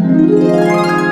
Música